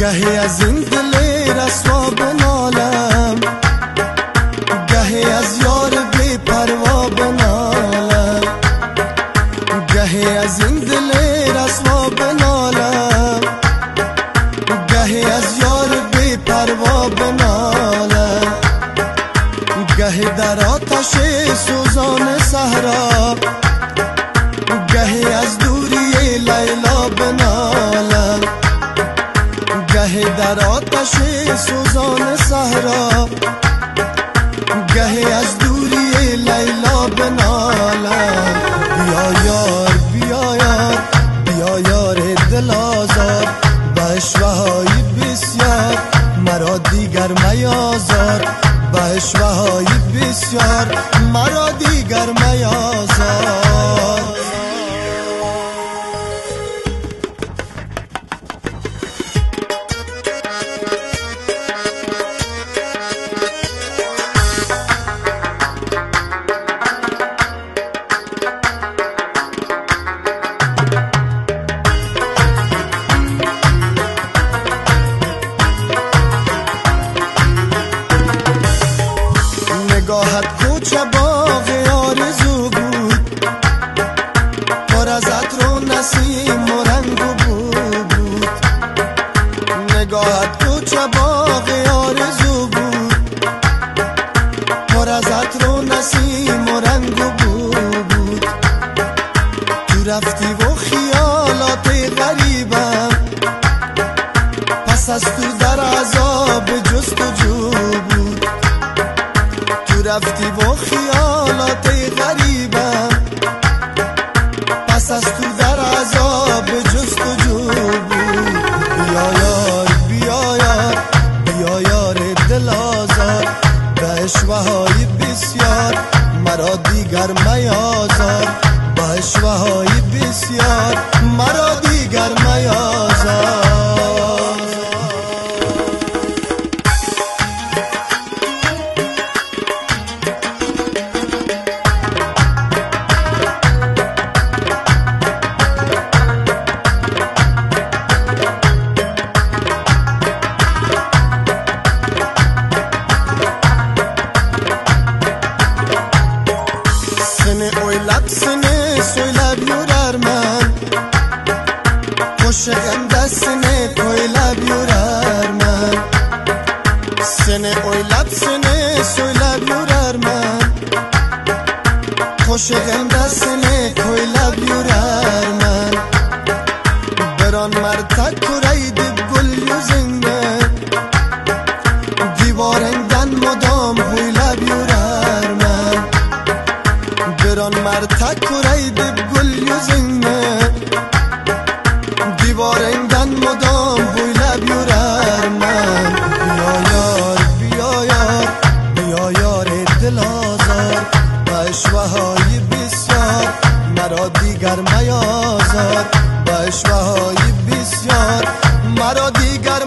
گهی از این دل رسوا بنالم. گهی از یار بی پروا بنالم. گهی از این دل رسوا بنالم. گهی از یار بی پروا بنالم. گهی در آتش سوزان صحرا. گهی از دوری لیلا بنالم. آتش سوزان صحرا گهی از دوری لیلا بنالم بیا یار بیا یار بیا یار دل آزار به های بسیار مرا دیگر میازار. به های بسیار مرا کوچه باغ آرزو بود. پر از عطر و نسیم و رنگ بود. نگاهت کوچه باغ آرزو بود. پر از عطر و نسیم و رنگ بود. تو رفتی مرا دیگر میازار به اشوه های بسیار مرا Seni so'ylab yurarman qo'shig'imda seni to'ylab yurarman seni oylab seni so'ylab yurarman qo'shig'imda seni to'ylab yurarman biron marta ko'ray گران مرتک و رید گل یو زینه دیوارنگدن مدام بوی لب یو بیا یار بیا یار بیا یار دل آزار با اشوه بسیار مرا دیگر میازار با اشوه بسیار مرا دیگر